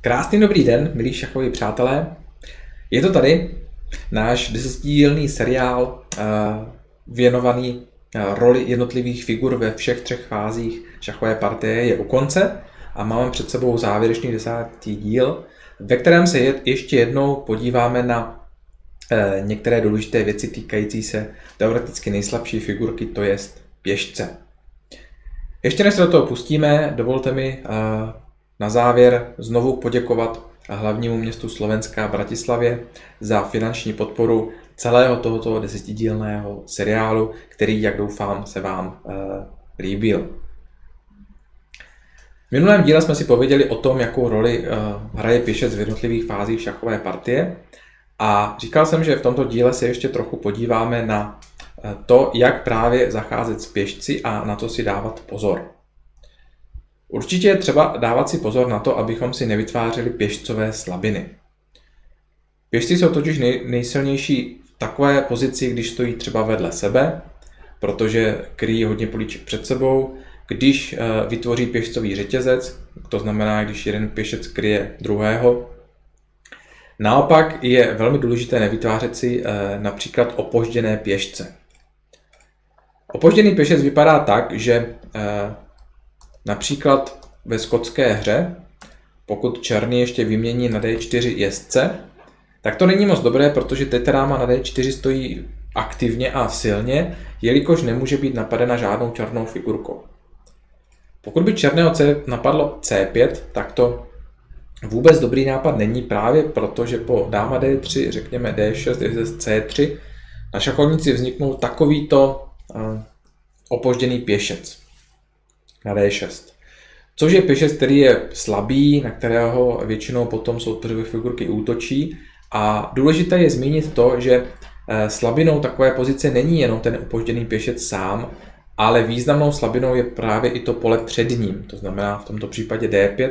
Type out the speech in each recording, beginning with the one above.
Krásný dobrý den, milí šachoví přátelé. Je to tady náš desetidílný seriál uh, věnovaný uh, roli jednotlivých figur ve všech třech fázích šachové partie je u konce a máme před sebou závěrečný desátý díl, ve kterém se je, ještě jednou podíváme na uh, některé důležité věci týkající se teoreticky nejslabší figurky, to jest pěšce. Ještě než se do toho pustíme, dovolte mi na závěr znovu poděkovat hlavnímu městu Slovenska Bratislavě za finanční podporu celého tohoto desetidílného seriálu, který, jak doufám, se vám e, líbil. V minulém díle jsme si pověděli o tom, jakou roli e, hraje pěšec v jednotlivých fázích šachové partie a říkal jsem, že v tomto díle se ještě trochu podíváme na e, to, jak právě zacházet s pěšci a na to si dávat pozor. Určitě je třeba dávat si pozor na to, abychom si nevytvářeli pěšcové slabiny. Pěšci jsou totiž nej, nejsilnější v takové pozici, když stojí třeba vedle sebe, protože kryjí hodně políček před sebou, když eh, vytvoří pěšcový řetězec, to znamená, když jeden pěšec kryje druhého. Naopak je velmi důležité nevytvářet si eh, například opožděné pěšce. Opožděný pěšec vypadá tak, že eh, Například ve skotské hře, pokud černý ještě vymění na D4 jezdce, tak to není moc dobré, protože Teteráma na D4 stojí aktivně a silně, jelikož nemůže být napadena žádnou černou figurkou. Pokud by černého C napadlo C5, tak to vůbec dobrý nápad není právě proto, že po dáma D3, řekněme D6, jezdec C3, na šachovnici vzniknul takovýto uh, opožděný pěšec na D6. Což je pěšec, který je slabý, na kterého většinou potom soupeřové figurky útočí. A důležité je zmínit to, že eh, slabinou takové pozice není jenom ten opožděný pěšec sám, ale významnou slabinou je právě i to pole před ním, to znamená v tomto případě D5,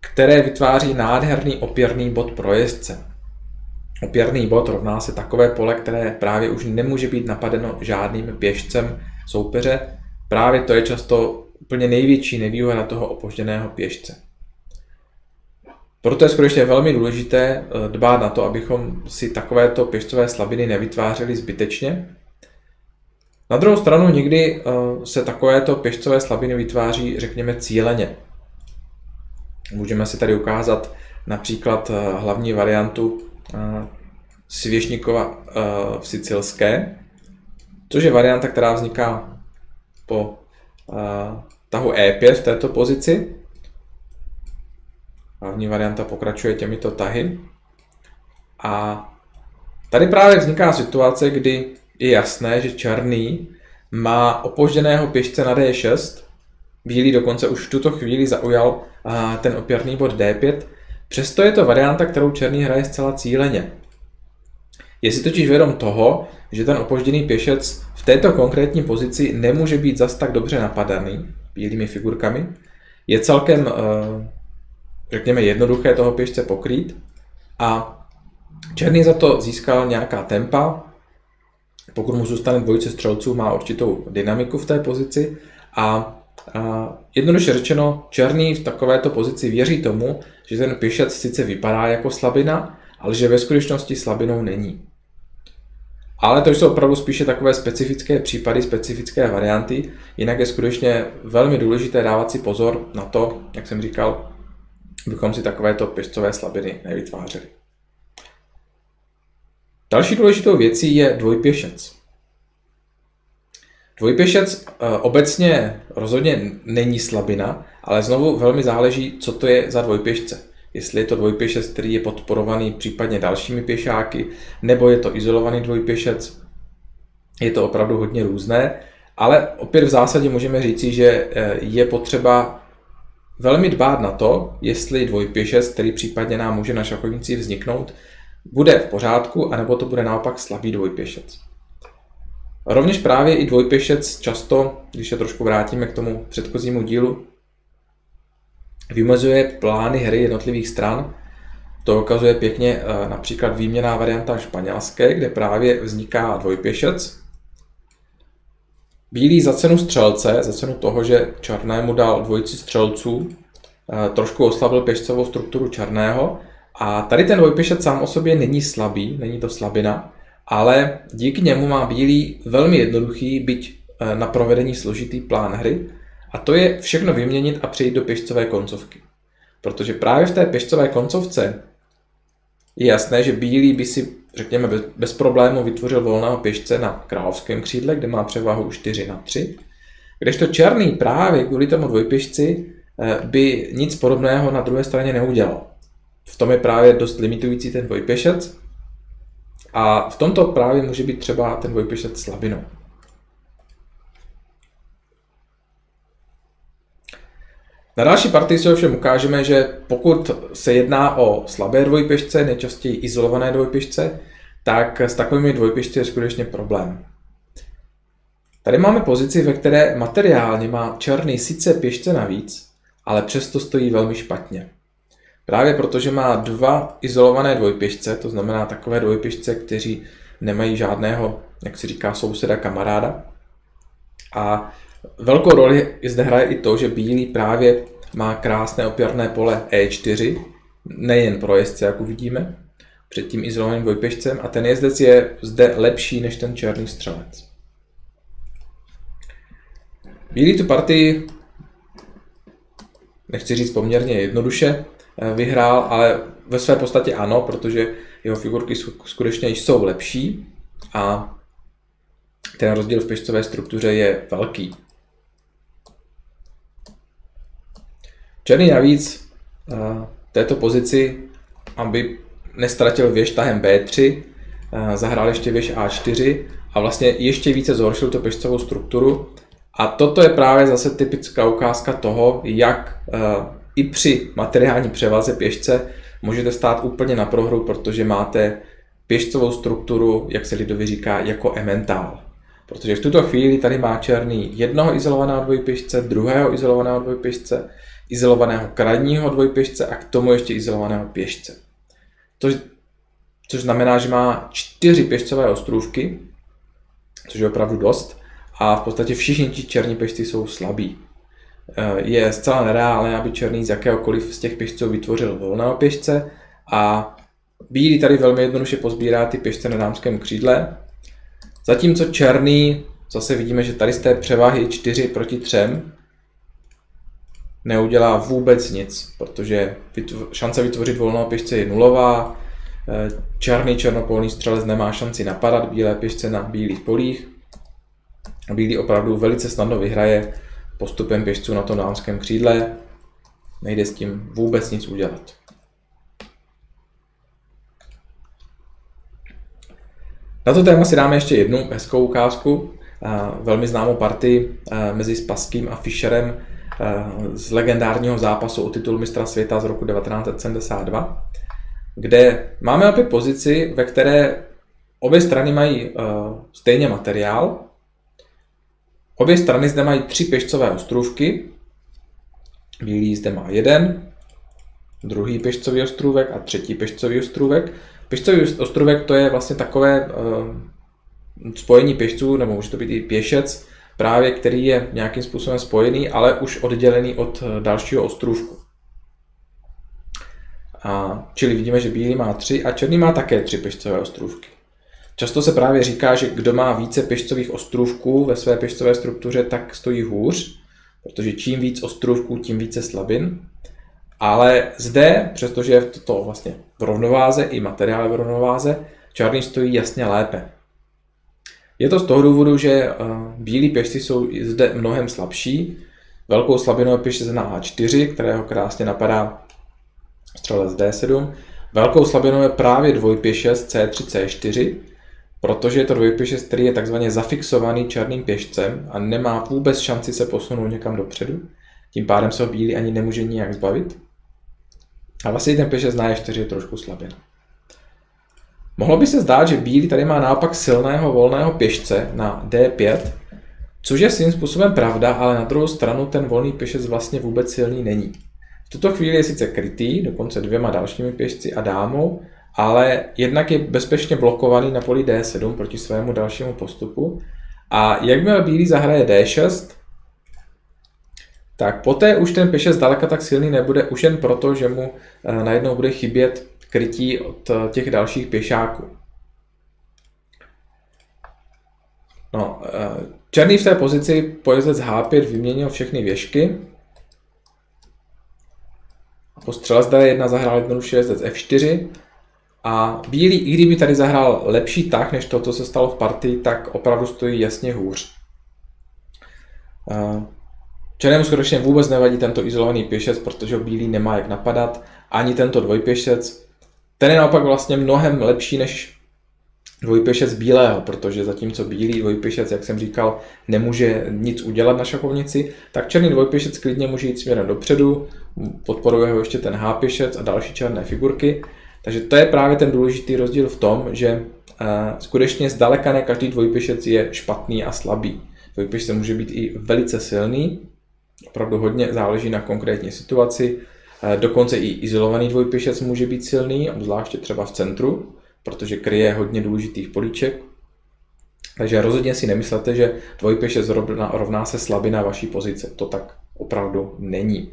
které vytváří nádherný opěrný bod pro jezdce. Opěrný bod rovná se takové pole, které právě už nemůže být napadeno žádným pěšcem soupeře, Právě to je často úplně největší nevýhoda toho opožděného pěšce. Proto je skutečně velmi důležité eh, dbát na to, abychom si takovéto pěšcové slabiny nevytvářeli zbytečně. Na druhou stranu někdy eh, se takovéto pěšcové slabiny vytváří, řekněme, cíleně. Můžeme si tady ukázat například eh, hlavní variantu Svěšníkova v Sicilské, což je varianta, která vzniká po uh, tahu E5 v této pozici. Hlavní varianta pokračuje těmito tahy. A tady právě vzniká situace, kdy je jasné, že černý má opožděného pěšce na D6, bílý dokonce už v tuto chvíli zaujal ten opěrný bod D5, přesto je to varianta, kterou černý hraje zcela cíleně. Je si totiž vědom toho, že ten opožděný pěšec v této konkrétní pozici nemůže být zas tak dobře napadaný bílými figurkami. Je celkem, eh, řekněme, jednoduché toho pěšce pokrýt a černý za to získal nějaká tempa, pokud mu zůstane dvojice střelců, má určitou dynamiku v té pozici a a jednoduše řečeno, černý v takovéto pozici věří tomu, že ten pěšec sice vypadá jako slabina, ale že ve skutečnosti slabinou není. Ale to jsou opravdu spíše takové specifické případy, specifické varianty. Jinak je skutečně velmi důležité dávat si pozor na to, jak jsem říkal, abychom si takovéto pěšcové slabiny nevytvářeli. Další důležitou věcí je dvojpěšec. Dvojpěšec eh, obecně rozhodně není slabina, ale znovu velmi záleží, co to je za dvojpěšce jestli je to dvojpěšec, který je podporovaný případně dalšími pěšáky, nebo je to izolovaný dvojpěšec. Je to opravdu hodně různé, ale opět v zásadě můžeme říci, že eh, je potřeba velmi dbát na to, jestli dvojpěšec, který případně nám může na šachovnici vzniknout, bude v pořádku, anebo to bude naopak slabý dvojpěšec. Rovněž právě i dvojpěšec často, když se trošku vrátíme k tomu předchozímu dílu, vymezuje plány hry jednotlivých stran. To ukazuje pěkně eh, například výměná varianta španělské, kde právě vzniká dvojpěšec. Bílý za cenu střelce, za cenu toho, že černému dal dvojici střelců, trošku oslabil pěšcovou strukturu černého. A tady ten dvojpěšec sám o sobě není slabý, není to slabina, ale díky němu má bílý velmi jednoduchý, byť eh, na provedení složitý plán hry, a to je všechno vyměnit a přejít do pěšcové koncovky. Protože právě v té pěšcové koncovce je jasné, že bílý by si, řekněme, bez, bez problému vytvořil volného pěšce na královském křídle, kde má převahu 4 na 3, kdežto černý právě kvůli tomu dvojpěšci eh, by nic podobného na druhé straně neudělal. V tom je právě dost limitující ten dvojpěšec a v tomto právě může být třeba ten dvojpěšec slabinou. Na další partii si ovšem ukážeme, že pokud se jedná o slabé dvojpěšce, nejčastěji izolované dvojpěšce, tak s takovými dvojpěšci je skutečně problém. Tady máme pozici, ve které materiálně má černý sice pěšce navíc, ale přesto stojí velmi špatně. Právě protože má dva izolované dvojpěšce, to znamená takové dvojpěšce, kteří nemají žádného, jak se říká, souseda, kamaráda. A velkou roli zde hraje i to, že bílý právě má krásné opěrné pole E4, nejen pro jezdce, jak uvidíme, před tím izolovaným dvojpěšcem a ten jezdec je zde lepší než ten černý střelec. Bílý tu partii, nechci říct poměrně jednoduše, Eh, vyhrál, ale ve své podstatě ano, protože jeho figurky skutečně jsou lepší a ten rozdíl v pěšcové struktuře je velký. Černý navíc eh, této pozici, aby nestratil věž tahem B3, eh, zahrál ještě věž A4 a vlastně ještě více zhoršil tu pěšcovou strukturu. A toto je právě zase typická ukázka toho, jak i při materiální převaze pěšce můžete stát úplně na prohru, protože máte pěšcovou strukturu, jak se lidově říká, jako ementál. Protože v tuto chvíli tady má černý jednoho izolovaného dvojpěšce, druhého izolovaného dvojpěšce, izolovaného krajního dvojpěšce a k tomu ještě izolovaného pěšce. Což, což znamená, že má čtyři pěšcové ostrůvky, což je opravdu dost, a v podstatě všichni ti černí pěšci jsou slabí. Eh, je zcela nereálné, aby černý z jakéhokoliv z těch pěšců vytvořil volného pěšce a bílý tady velmi jednoduše pozbírá ty pěšce na dámském křídle, zatímco černý, zase vidíme, že tady z té převahy 4 proti 3 neudělá vůbec nic, protože šance vytvořit volného pěšce je nulová, eh, černý černopolný střelec nemá šanci napadat bílé pěšce na bílých polích, bílý opravdu velice snadno vyhraje postupem běžců na tom dámském křídle. Nejde s tím vůbec nic udělat. Na to téma si dáme ještě jednu hezkou ukázku, velmi známou partii mezi Spaským a Fischerem z legendárního zápasu o titul mistra světa z roku 1972, kde máme opět pozici, ve které obě strany mají stejně materiál, Obě strany zde mají tři pěšcové ostrůvky. Bílý zde má jeden, druhý pěšcový ostrůvek a třetí pěšcový ostrůvek. Pěšcový ostrůvek to je vlastně takové uh, spojení pěšců, nebo může to být i pěšec, právě který je nějakým způsobem spojený, ale už oddělený od eh, dalšího ostrůvku. A, čili vidíme, že bílý má tři a černý má také tři pěšcové ostrůvky. Často se právě říká, že kdo má více pěšcových ostrůvků ve své pěšcové struktuře, tak stojí hůř, protože čím víc ostrůvků, tím více slabin. Ale zde, přestože je to vlastně v rovnováze, i materiál v rovnováze, černý stojí jasně lépe. Je to z toho důvodu, že eh, bílí pěšci jsou zde mnohem slabší. Velkou slabinou je pěšce na A4, kterého krásně napadá střelec D7. Velkou slabinou je právě dvojpěšec C3, C4, protože je to dvojpěšec, který je takzvaně zafixovaný černým pěšcem a nemá vůbec šanci se posunout někam dopředu. Tím pádem se ho bílý ani nemůže nijak zbavit. A vlastně ten pěšec na E4 je trošku slabina. Mohlo by se zdát, že bílý tady má naopak silného volného pěšce na D5, což je svým způsobem pravda, ale na druhou stranu ten volný pěšec vlastně vůbec silný není. V tuto chvíli je sice krytý, dokonce dvěma dalšími pěšci a dámou, ale jednak je bezpečně blokovaný na poli D7 proti svému dalšímu postupu. A jakmile bílý zahraje D6, tak poté už ten pěšec zdaleka tak silný nebude, už jen proto, že mu najednou bude chybět krytí od těch dalších pěšáků. No, černý v té pozici pojezec H5 vyměnil všechny věžky, po střele z D1 zahrál jednoduše jezdec F4 a bílý, i kdyby tady zahrál lepší tah, než to, co se stalo v partii, tak opravdu stojí jasně hůř. Černému skutečně vůbec nevadí tento izolovaný pěšec, protože bílý nemá jak napadat, ani tento dvojpěšec. Ten je naopak vlastně mnohem lepší než dvojpěšec bílého, protože zatímco bílý dvojpěšec, jak jsem říkal, nemůže nic udělat na šachovnici, tak černý dvojpěšec klidně může jít směrem dopředu, podporuje ho ještě ten H pěšec a další černé figurky. Takže to je právě ten důležitý rozdíl v tom, že uh, skutečně zdaleka ne každý dvojpěšec je špatný a slabý. Dvojpěšec může být i velice silný, opravdu hodně záleží na konkrétní situaci. Uh, dokonce i izolovaný dvojpěšec může být silný, obzvláště třeba v centru, protože kryje hodně důležitých políček. Takže rozhodně si nemyslete, že dvojpěšec rovná, se slabina vaší pozice. To tak opravdu není.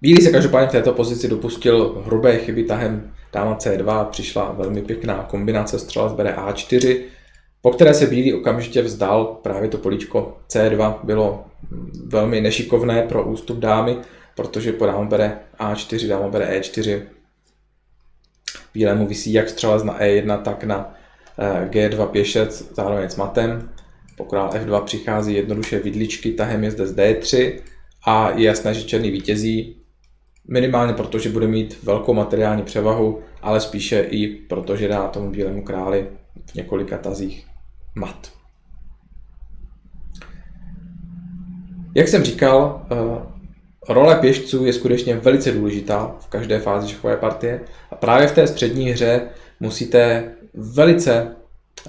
Bílý se každopádně v této pozici dopustil hrubé chyby tahem dáma C2, přišla velmi pěkná kombinace střela bere A4, po které se Bílý okamžitě vzdal, právě to políčko C2 bylo velmi nešikovné pro ústup dámy, protože po dáma bere A4, dáma bere E4, Bílému visí jak střelec na E1, tak na eh, G2 pěšec, zároveň s matem. Po král F2 přichází jednoduše vidličky, tahem je zde z D3 a je jasné, že černý vítězí, minimálně proto, že bude mít velkou materiální převahu, ale spíše i proto, že dá tomu bílému králi v několika tazích mat. Jak jsem říkal, eh, Role pěšců je skutečně velice důležitá v každé fázi šachové partie a právě v té střední hře musíte velice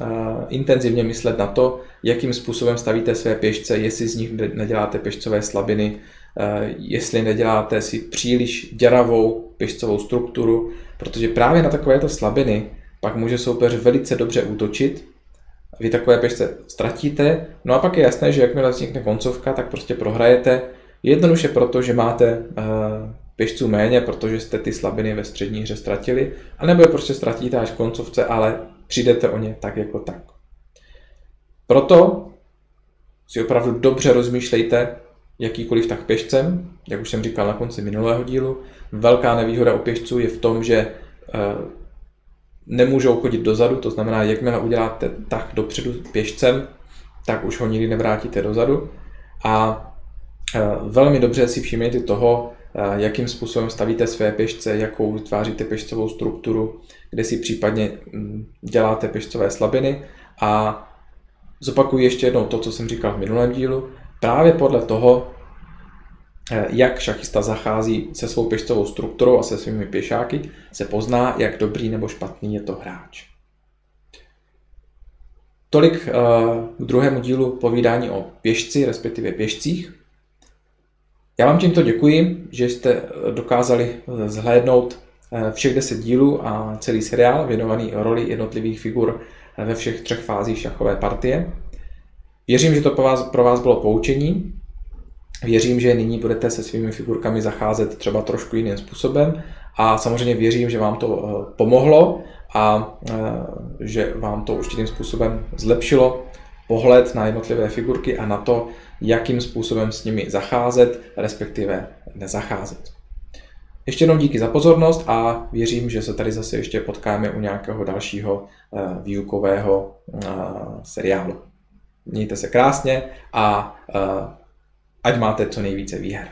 uh, intenzivně myslet na to, jakým způsobem stavíte své pěšce, jestli z nich neděláte pěšcové slabiny, uh, jestli neděláte si příliš děravou pěšcovou strukturu, protože právě na takovéto slabiny pak může soupeř velice dobře útočit, vy takové pěšce ztratíte, no a pak je jasné, že jakmile vznikne koncovka, tak prostě prohrajete, Jednoduše proto, že máte pěšců méně, protože jste ty slabiny ve střední hře ztratili, anebo je prostě ztratíte až koncovce, ale přijdete o ně tak jako tak. Proto si opravdu dobře rozmýšlejte, jakýkoliv tak pěšcem, jak už jsem říkal na konci minulého dílu. Velká nevýhoda u pěšců je v tom, že uh, nemůžou chodit dozadu, to znamená, jakmile uděláte tak dopředu pěšcem, tak už ho nikdy nevrátíte dozadu. A Eh, velmi dobře si všimněte toho, eh, jakým způsobem stavíte své pěšce, jakou vytváříte pěšcovou strukturu, kde si případně mm, děláte pěšcové slabiny a zopakuji ještě jednou to, co jsem říkal v minulém dílu. Právě podle toho, jak šachista zachází se svou pěšcovou strukturou a se svými pěšáky, se pozná, jak dobrý nebo špatný je to hráč. Tolik k druhému dílu povídání o pěšci, respektive pěšcích. Já vám tímto děkuji, že jste dokázali zhlédnout eh, všech 10 dílů a celý seriál věnovaný roli jednotlivých figur eh, ve všech třech fázích šachové partie. Věřím, že to pro vás, pro vás bylo poučení. Věřím, že nyní budete se svými figurkami zacházet třeba trošku jiným způsobem a samozřejmě věřím, že vám to eh, pomohlo a že vám to určitým způsobem zlepšilo pohled na jednotlivé figurky a na to, jakým způsobem s nimi zacházet, respektive nezacházet. Ještě jednou díky za pozornost a věřím, že se tady zase ještě potkáme u nějakého dalšího eh, výukového eh, seriálu. Mějte se krásně a eh, ať máte co nejvíce výher.